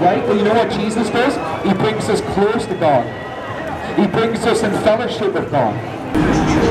Right? Well, you know what Jesus does? He brings us close to God. He brings us in fellowship with God.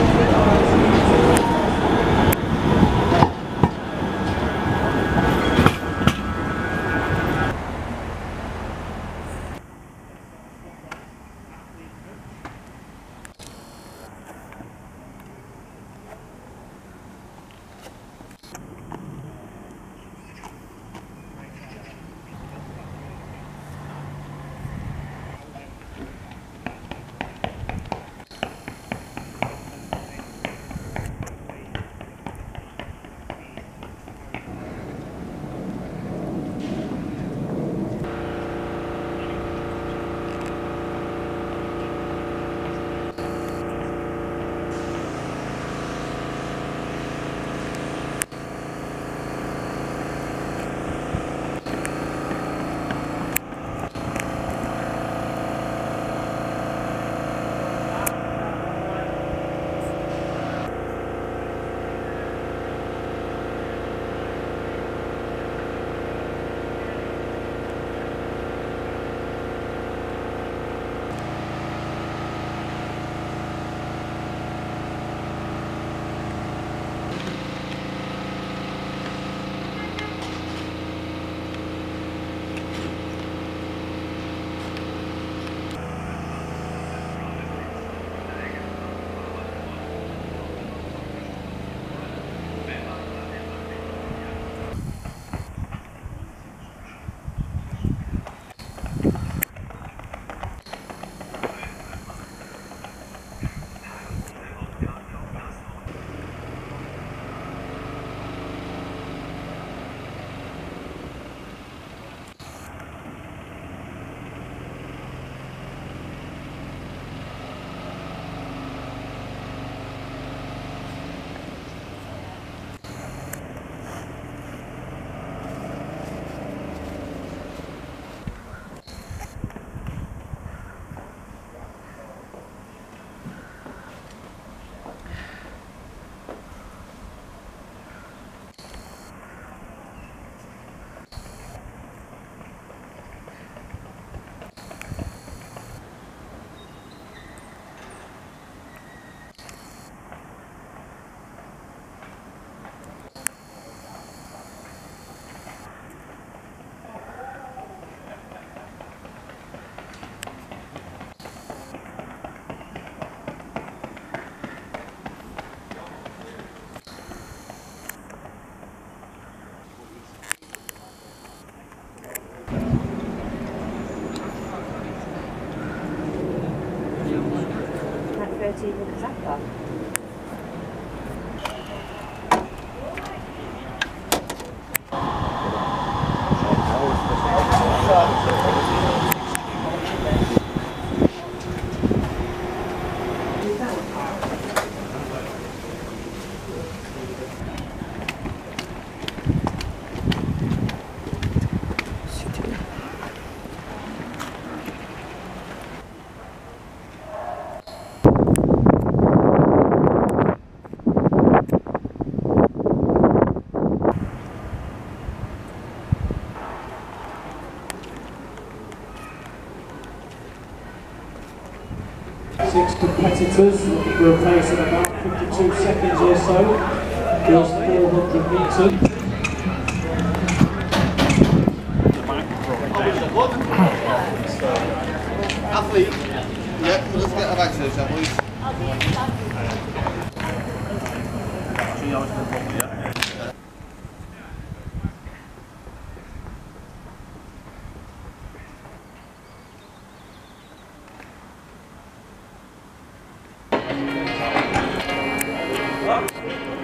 Competitors will place in about 52 seconds or so. Just 400 metres. Athlete. Yeah, let's get a vaccine, shall we? out.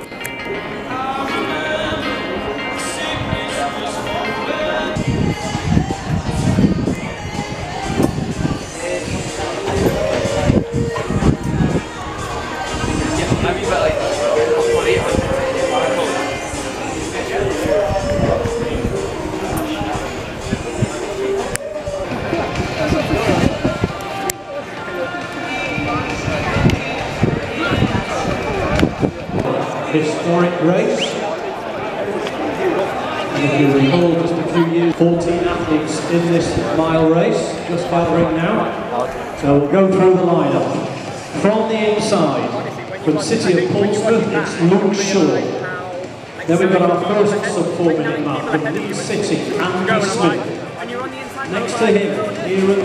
Historic race. And if you recall just a few years. 14 athletes in this mile race, just gathering now. So we'll go through the lineup. From the inside, from City of Portsmouth, it's Luke Shaw. Then we've got our first sub 4 minute man from Leeds City, Andy Smith. Next to him, Kieran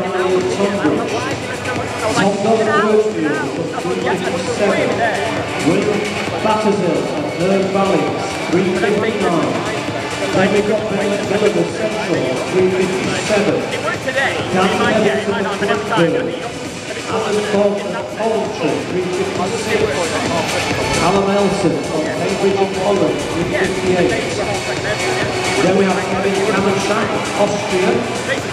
Ryan Tonbridge. Tom Donald Birchfield from 357. Will Battershill of Herne Valley, 359. Then we've got Bennett of Central, 357. Gavin Everton of Blackburn. Adam Fogg of Coventry, 356. Alan Elson of Cambridge and Holland, 358. Then we have Kevin Kamenschak, Austria.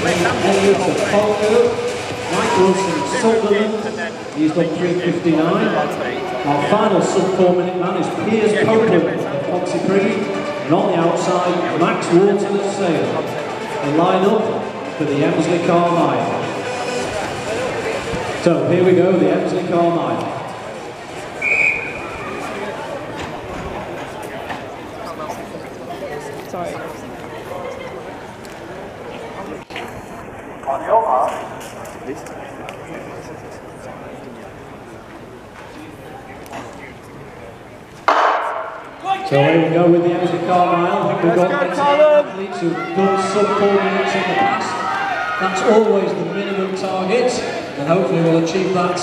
Then Elliott of Falkirk. Mike Wilson, Sunderland. He's done 359. Our final sub four minute man is Piers Copeland of Pontypridd. And on the outside, Max Wharton of Sale. The line-up for the Emsley Carr Mile. So here we go, the Emsley Carr So here we go with the Emsley Carr Mile. I think we've got go, athletes who've done sub four minutes in the past. That's always the minimum target, and hopefully we'll achieve that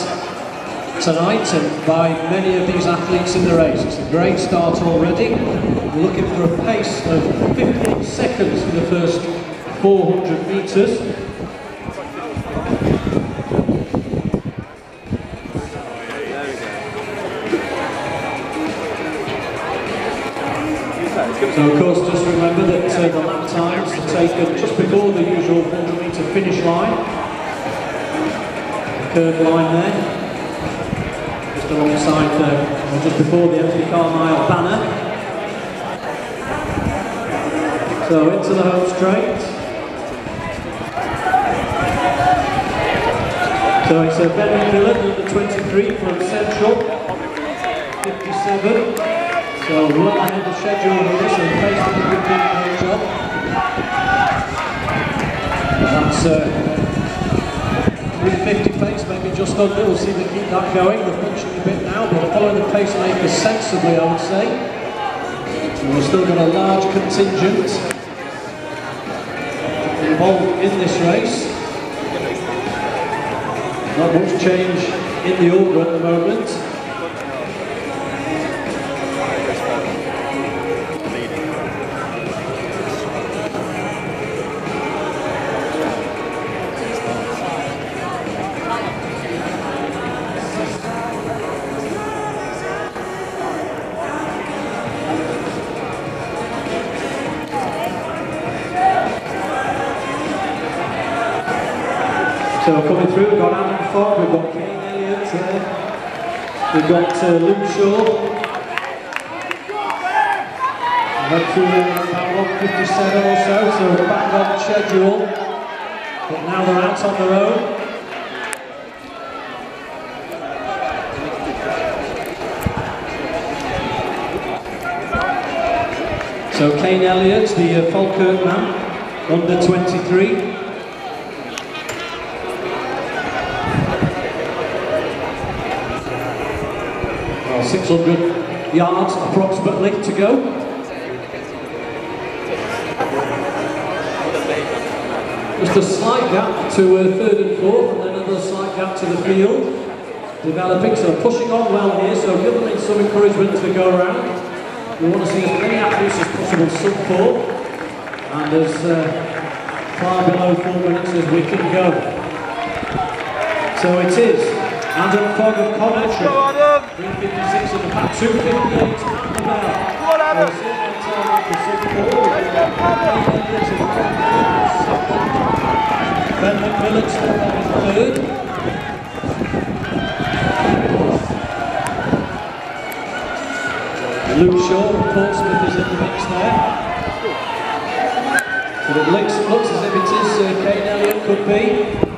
tonight and by many of these athletes in the race. It's a great start already. We're looking for a pace of 15 seconds for the first 400 metres. So of course just remember that uh, the lap times are taken just before the usual 100 metre finish line. The curved line there. Just alongside the, or just before the Emsley Carr Mile banner. So into the home straight. So it's a Ben Miller, number 23 from Central, 57. So well ahead of schedule here, so the pace of the good job. That's uh, 350 pace, maybe just under, we'll see if they keep that going. They're punching a bit now, but following the pacemaker sensibly, I would say. So we've still got a large contingent involved in this race. Not much change in the order at the moment. So coming through, we've got Adam Fogg, we've got Kane Elliott there, we've got uh, Luke Shaw. We went through about 157 or so, so we're back on schedule. But now they're out on their own. So Kane Elliott, the uh, Falkirk man, under 23. 600 yards approximately to go. Just a slight gap to uh, third and fourth, and another slight gap to the field. Developing, so pushing on well here, so give them some encouragement to go around. We want to see as many athletes as possible sub four, and as uh, far below four minutes as we can go. So it is Adam Fogg of Coventry. 356 at the back, 258 at the bell. Go on, Adam. Ben MacMillan still on third. Luke Shaw of Portsmouth is in the mix there. But it looks, looks as if it is uh, Kane Elliott could be.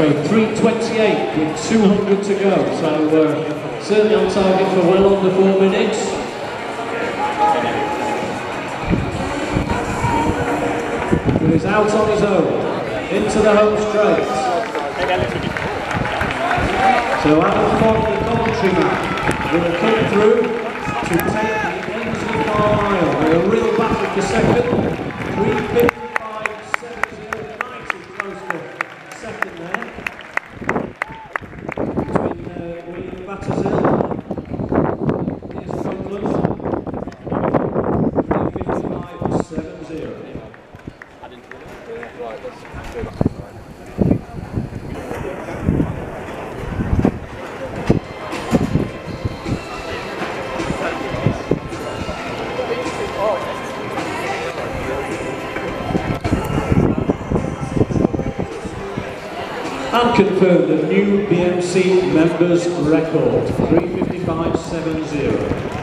So 328 with 200 to go. So uh, Certainly on target for well under four minutes. But he's out on his own, into the home straight. So Adam Fogg, the Coventry man, will come through to take the Emsley Carr Mile a real battle for second. 355 And confirmed a new BMC members record, 355.70.